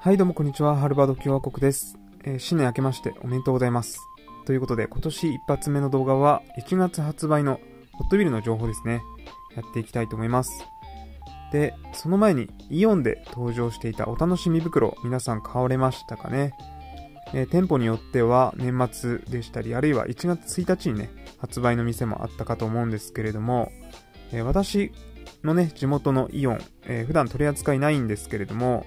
はい、どうもこんにちは。ハルバード共和国です。えー新年明けましておめでとうございます。ということで、今年一発目の動画は、1月発売のホットビルの情報ですね。やっていきたいと思います。で、その前に、イオンで登場していたお楽しみ袋、皆さん買われましたかね？えー店舗によっては年末でしたり、あるいは1月1日にね、発売の店もあったかと思うんですけれども、えー私のね、地元のイオン、えー普段取り扱いないんですけれども、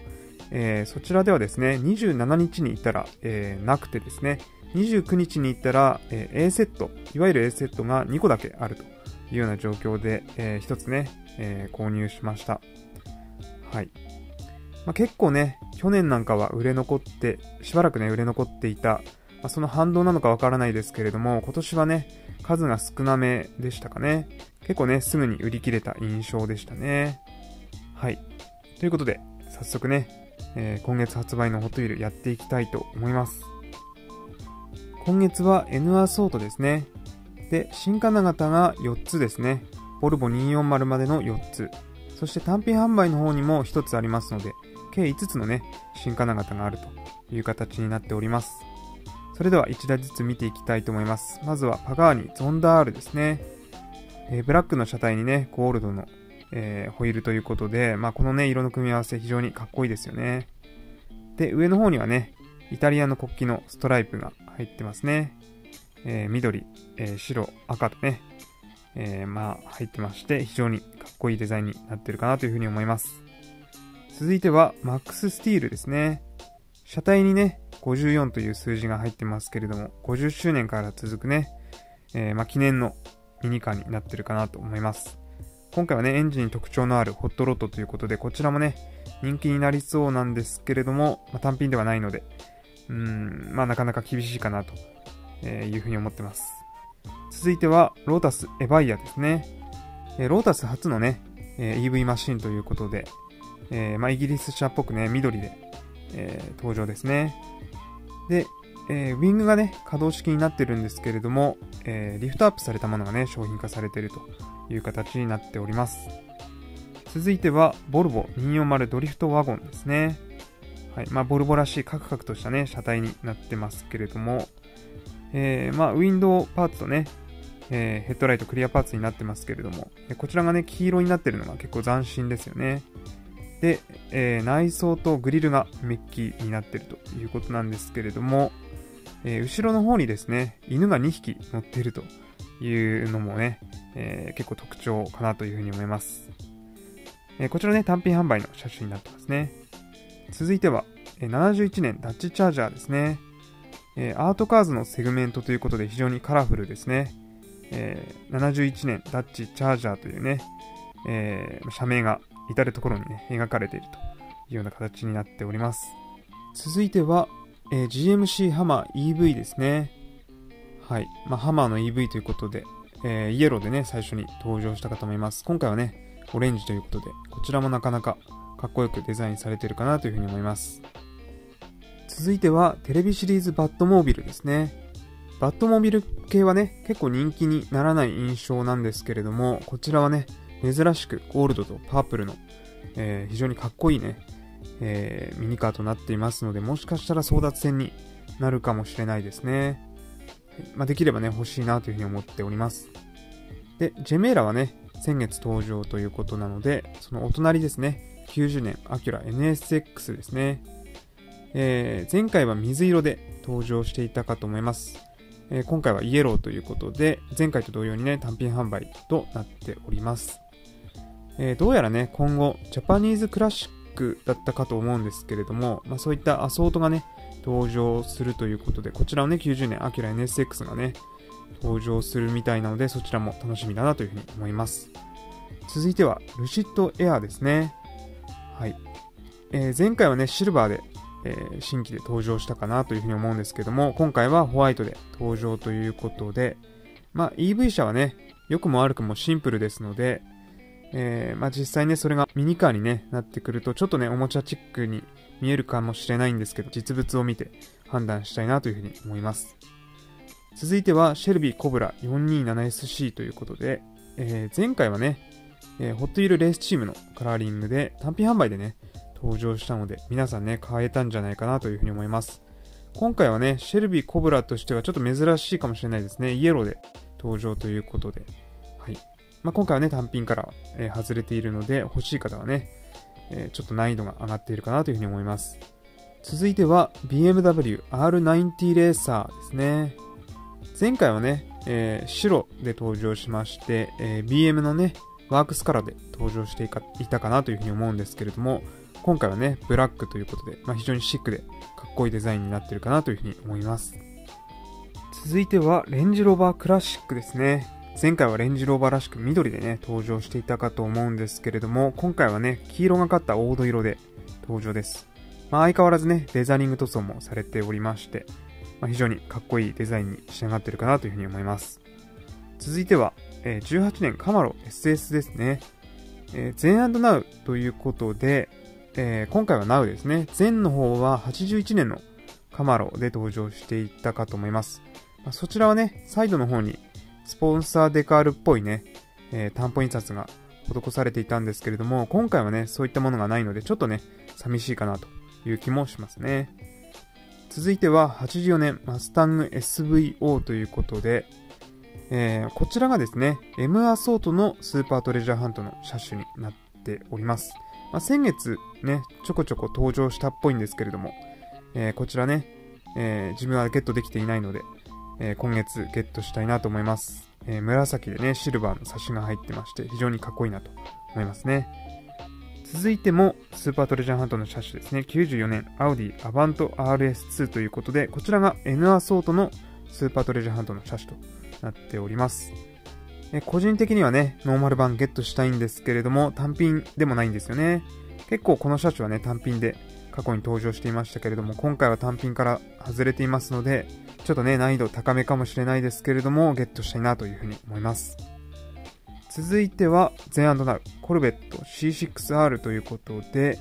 えーそちらではですね、27日に行ったら、えーなくてですね、29日に行ったら、えー A セット、いわゆる A セットが2個だけあるというような状況で、えー一つね、えー購入しました。はい。まあ、結構ね、去年なんかは売れ残って、しばらくね、売れ残っていた、まあ、その反動なのかわからないですけれども、今年はね、数が少なめでしたかね。結構ね、すぐに売り切れた印象でしたね。はい。ということで、早速ね、えー今月発売のホットウィルやっていきたいと思います。今月は N アソートですね。で、新金型が4つですね。ボルボ240までの4つ。そして単品販売の方にも1つありますので、計5つのね、新金型があるという形になっております。それでは1台ずつ見ていきたいと思います。まずはパガーニゾンダールですね。えーブラックの車体にね、ゴールドの、えーホイールということで、まあ、このね、色の組み合わせ非常にかっこいいですよね。で、上の方にはね、イタリアの国旗のストライプが入ってますね。えー緑、え白、赤とね、えまあ、入ってまして、非常にかっこいいデザインになってるかなというふうに思います。続いては、マックススティールですね。車体にね、54という数字が入ってますけれども、50周年から続くね、えーまあ、記念のミニカーになってるかなと思います。今回はね、エンジンに特徴のあるホットロッドということで、こちらもね、人気になりそうなんですけれども、まあ、単品ではないので、うん、まあなかなか厳しいかなとえいうふうに思ってます。続いては、ロータスエヴァイアですね。えロータス初のね、え EV マシンということで、えまあ、イギリス車っぽくね、緑で、えー登場ですね。で、えーウィングがね、可動式になってるんですけれども、えーリフトアップされたものがね、商品化されてるという形になっております。続いては、ボルボ240ドリフトワゴンですね。はい。まあ、ボルボらしいカクカクとしたね、車体になってますけれども、えーまあ、ウィンドウパーツとね、えーヘッドライトクリアパーツになってますけれども、こちらがね、黄色になってるのが結構斬新ですよね。で、えー内装とグリルがメッキになってるということなんですけれども、えー後ろの方にですね、犬が2匹乗っているというのもね、えー結構特徴かなというふうに思います。えこちらね、単品販売の車種になってますね。続いては、え71年ダッチチャージャーですね。えアートカーズのセグメントということで非常にカラフルですね。え71年ダッチチャージャーというね、えー社名が至るところにね、描かれているというような形になっております。続いては、えー GMC ハマー EV ですね。はい。まあ、ハマーの EV ということで、えーイエローでね、最初に登場したかと思います。今回はね、オレンジということで、こちらもなかなかかっこよくデザインされてるかなというふうに思います。続いては、テレビシリーズバットモービルですね。バットモービル系はね、結構人気にならない印象なんですけれども、こちらはね、珍しくゴールドとパープルの、えー非常にかっこいいね、えーミニカーとなっていますので、もしかしたら争奪戦になるかもしれないですね。まあ、できればね、欲しいなというふうに思っております。で、ジェメーラはね、先月登場ということなので、そのお隣ですね、90年アキュラ NSX ですね。えー前回は水色で登場していたかと思います。えー今回はイエローということで、前回と同様にね、単品販売となっております。えーどうやらね、今後、ジャパニーズクラシックだったかと思うんですけれども、まあ、そういったアソートがね、登場するということで、こちらをね、90年アキュラ NSX がね、登場するみたいなので、そちらも楽しみだなというふうに思います。続いては、ルシッドエアーですね。はい。えー前回はね、シルバーで、えー新規で登場したかなというふうに思うんですけども、今回はホワイトで登場ということで、まあ EV 車はね、良くも悪くもシンプルですので、えーまあ実際ね、それがミニカーに、ね、なってくると、ちょっとね、おもちゃチックに見えるかもしれないんですけど、実物を見て判断したいなというふうに思います。続いては、シェルビーコブラ 427SC ということで、えー前回はね、えーホットイールレースチームのカラーリングで単品販売でね、登場したので、皆さんね、買えたんじゃないかなというふうに思います。今回はね、シェルビーコブラとしてはちょっと珍しいかもしれないですね。イエローで登場ということで。はい。まあ、今回はね、単品から、えー、外れているので、欲しい方はね、えー、ちょっと難易度が上がっているかなというふうに思います。続いては BMW R90 レーサーですね。前回はね、えー、白で登場しまして、えー、BM のね、ワークスカラーで登場していたかなというふうに思うんですけれども、今回はね、ブラックということで、まあ、非常にシックでかっこいいデザインになってるかなというふうに思います。続いては、レンジローバークラシックですね。前回はレンジローバーらしく緑でね、登場していたかと思うんですけれども、今回はね、黄色がかった黄土色で登場です。まあ、相変わらずね、デザイニング塗装もされておりまして、まあ、非常にかっこいいデザインに仕上がってるかなというふうに思います。続いては、えー、18年カマロ SS ですね。えー、ゼンナウということで、えー、今回は Now ですね。前の方は81年のカマロで登場していったかと思います。まあ、そちらはね、サイドの方にスポンサーデカールっぽいね、えー、担保印刷が施されていたんですけれども、今回はね、そういったものがないので、ちょっとね、寂しいかなという気もしますね。続いては84年マスタング SVO ということで、えー、こちらがですね、M アソートのスーパートレジャーハントの車種になっております。まあ、先月ね、ちょこちょこ登場したっぽいんですけれども、えー、こちらね、えー、自分はゲットできていないので、えー、今月ゲットしたいなと思います。え紫でね、シルバーのサシが入ってまして、非常にかっこいいなと思いますね。続いても、スーパートレジャーハントの車種ですね。94年、アウディアバント RS2 ということで、こちらが N アソートのスーパートレジャーハントの車種となっております。え個人的にはね、ノーマル版ゲットしたいんですけれども、単品でもないんですよね。結構この車種はね、単品で過去に登場していましたけれども、今回は単品から外れていますので、ちょっとね、難易度高めかもしれないですけれども、ゲットしたいなというふうに思います。続いては、ゼンナウ、コルベット C6R ということで、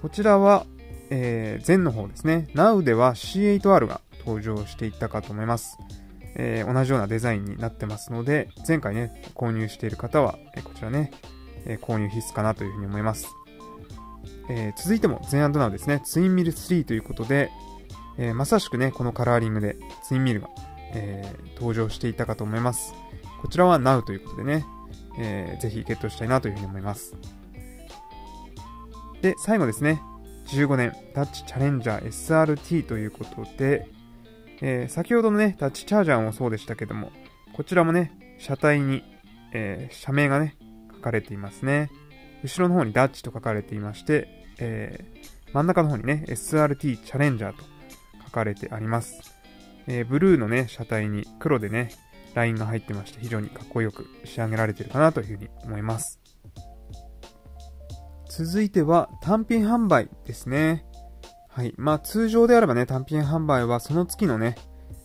こちらは、えー、前の方ですね。Now では C8R が登場していったかと思います。えー、同じようなデザインになってますので、前回ね、購入している方は、えこちらね、え購入必須かなというふうに思います。えー、続いても、ゼンナウですね、ツインミル3ということで、えー、まさしくね、このカラーリングでツインミルが、えー、登場していたかと思います。こちらは Now ということでね、えー、ぜひゲットしたいなというふうに思います。で、最後ですね、15年、タッチチャレンジャー SRT ということで、えー、先ほどのね、タッチチャージャーもそうでしたけども、こちらもね、車体に、えー、社名がね、書かれていますね。後ろの方にダッチと書かれていまして、えー、真ん中の方にね、SRT チャレンジャーと書かれてあります。えー、ブルーのね、車体に黒でね、ラインが入ってまして、非常にかっこよく仕上げられてるかなというふうに思います。続いては単品販売ですね。はい。まあ通常であればね、単品販売はその月のね、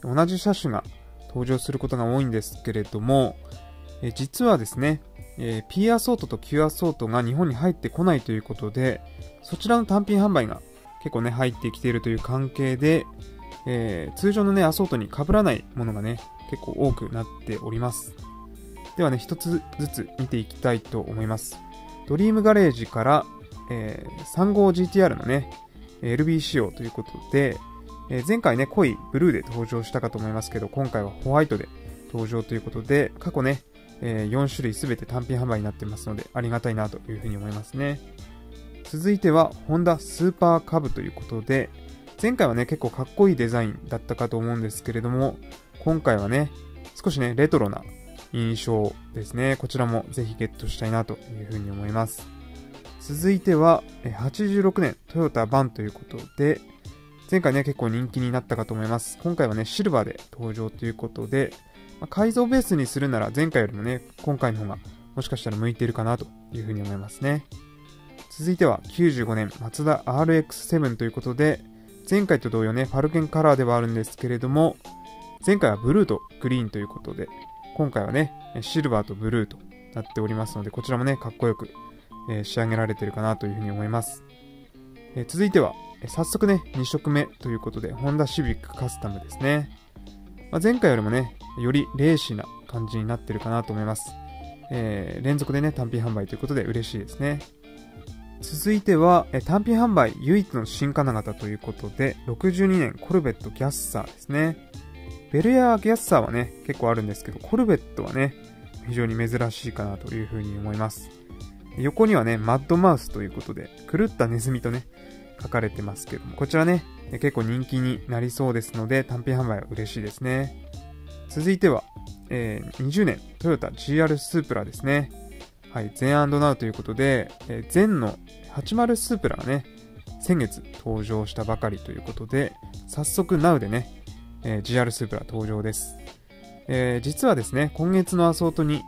同じ車種が登場することが多いんですけれども、え実はですね、えー、P アソートと Q アソートが日本に入ってこないということで、そちらの単品販売が結構ね、入ってきているという関係で、えー、通常のね、アソートに被らないものがね、結構多くなっております。ではね、一つずつ見ていきたいと思います。ドリームガレージから、えー、35GTR のね、LB 仕様ということで、えー、前回ね、濃いブルーで登場したかと思いますけど、今回はホワイトで登場ということで、過去ね、えー、4種類すべて単品販売になってますので、ありがたいなというふうに思いますね。続いては、ホンダスーパーカブということで、前回はね、結構かっこいいデザインだったかと思うんですけれども、今回はね、少しね、レトロな印象ですね。こちらもぜひゲットしたいなというふうに思います。続いては、86年トヨタバンということで、前回ね、結構人気になったかと思います。今回はね、シルバーで登場ということで、ま、改造ベースにするなら前回よりもね、今回の方がもしかしたら向いているかなというふうに思いますね。続いては95年マツダ RX7 ということで、前回と同様ね、ファルケンカラーではあるんですけれども、前回はブルーとグリーンということで、今回はね、シルバーとブルーとなっておりますので、こちらもね、かっこよく、え、仕上げられてるかなというふうに思います。え、続いては、え、早速ね、2色目ということで、ホンダシビックカスタムですね。まあ、前回よりもね、よりレーシーな感じになってるかなと思います。えー、連続でね、単品販売ということで嬉しいですね。続いては、え単品販売唯一の新金型ということで、62年コルベットギャッサーですね。ベルやギャッサーはね、結構あるんですけど、コルベットはね、非常に珍しいかなというふうに思います。横にはね、マッドマウスということで、狂ったネズミとね、書かれてますけども、こちらね、結構人気になりそうですので、単品販売は嬉しいですね。続いては、えー、20年トヨタ GR スープラですね。はい、ゼンナウということで、えー、ゼンの80スープラがね、先月登場したばかりということで、早速ナウでね、えー、GR スープラ登場です。えー、実はですね、今月のアソートに、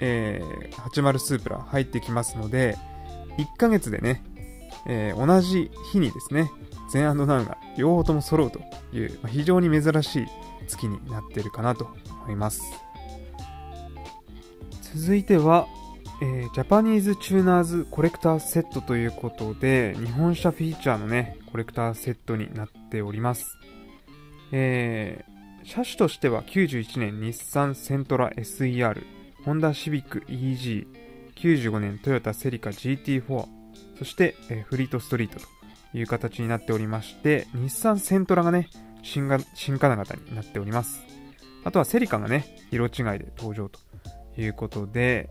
えー、80スープラ入ってきますので、1ヶ月でね、えー、同じ日にですね、ゼンナウが両方とも揃うという、まあ、非常に珍しい月になってるかなと思います。続いては、えー、ジャパニーズチューナーズコレクターセットということで、日本車フィーチャーのね、コレクターセットになっております。えー、車種としては91年日産セントラ SER、ホンダシビック EG、95年トヨタセリカ GT4、そして、え、フリートストリートという形になっておりまして、日産セントラがね、新が新金型になっております。あとはセリカがね、色違いで登場ということで、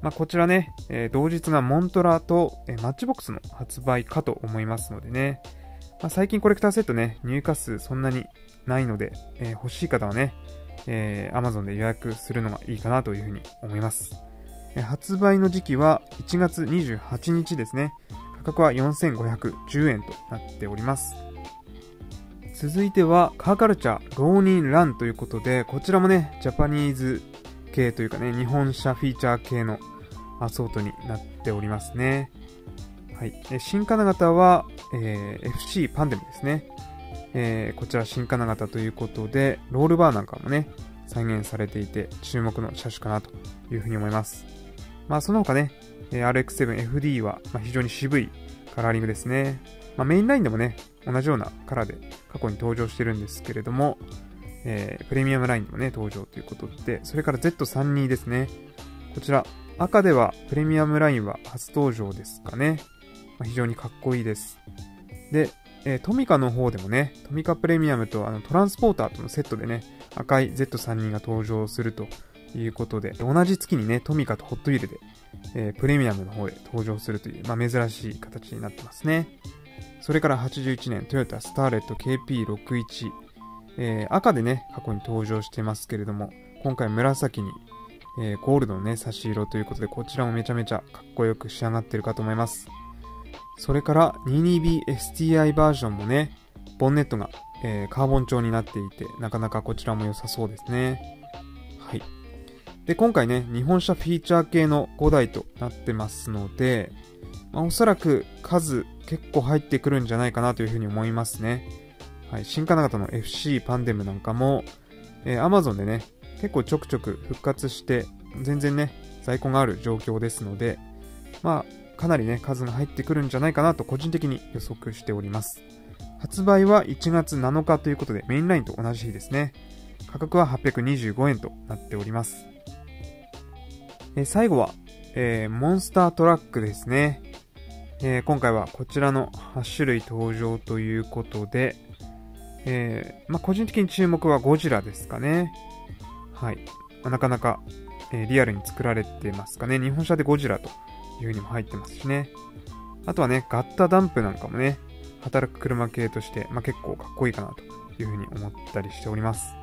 まあ、こちらね、えー、同日がモントラと、えー、マッチボックスの発売かと思いますのでね、まあ、最近コレクターセットね、入荷数そんなにないので、えー、欲しい方はね、えー、Amazon で予約するのがいいかなというふうに思います。え、発売の時期は1月28日ですね。価格は4510円となっております。続いてはカーカルチャーローニンランということで、こちらもね、ジャパニーズ系というかね、日本車フィーチャー系のアソートになっておりますね。はい。新金型は、えー、FC パンデムですね。えー、こちら新金型ということで、ロールバーなんかもね、再現されていて、注目の車種かなというふうに思います。まあ、その他ね、RX7FD は、非常に渋いカラーリングですね。まあ、メインラインでもね、同じようなカラーで過去に登場してるんですけれども、えー、プレミアムラインでもね、登場ということで、それから Z32 ですね。こちら、赤ではプレミアムラインは初登場ですかね。まあ、非常にかっこいいです。で、えー、トミカの方でもね、トミカプレミアムとあのトランスポーターとのセットでね、赤い Z32 が登場するということで、同じ月にね、トミカとホットウィールで、えー、プレミアムの方で登場するという、まあ、珍しい形になってますね。それから81年、トヨタスターレット KP61、えー、赤でね、過去に登場してますけれども、今回紫に、えー、ゴールドのね、差し色ということで、こちらもめちゃめちゃかっこよく仕上がってるかと思います。それから 22BSTI バージョンもね、ボンネットが、えー、カーボン調になっていて、なかなかこちらも良さそうですね。はい。で、今回ね、日本車フィーチャー系の5台となってますので、まあ、おそらく数結構入ってくるんじゃないかなというふうに思いますね。はい、新金型の FC パンデムなんかも、えー、Amazon でね、結構ちょくちょく復活して、全然ね、在庫がある状況ですので、まあ、かなりね、数が入ってくるんじゃないかなと個人的に予測しております。発売は1月7日ということで、メインラインと同じ日ですね。価格は825円となっております。えー、最後は、えー、モンスタートラックですね。えー、今回はこちらの8種類登場ということで、えー、まあ、個人的に注目はゴジラですかね。はい。まあ、なかなか、えー、リアルに作られてますかね。日本車でゴジラという風にも入ってますしね。あとはね、ガッタダンプなんかもね、働く車系として、まあ、結構かっこいいかなという風に思ったりしております。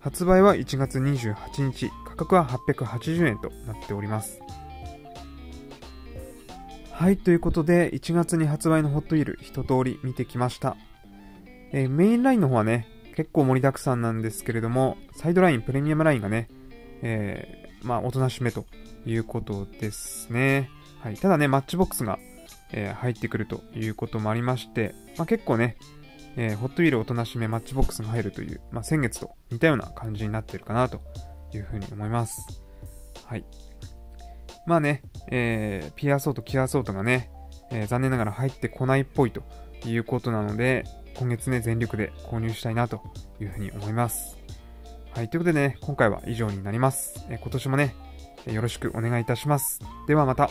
発売は1月28日、価格は880円となっております。はい、ということで、1月に発売のホットウィール一通り見てきました。えー、メインラインの方はね、結構盛りだくさんなんですけれども、サイドライン、プレミアムラインがね、えー、まあ、おとなしめということですね。はい。ただね、マッチボックスが、えー、入ってくるということもありまして、まあ、結構ね、えー、ホットウィールおとなしめマッチボックスが入るという、まあ、先月と似たような感じになってるかなというふうに思います。はい。まあね、えー、ピアソート、キアソートがね、えー、残念ながら入ってこないっぽいということなので、今月ね、全力で購入したいなというふうに思います。はい、ということでね、今回は以上になります。え今年もね、よろしくお願いいたします。ではまた。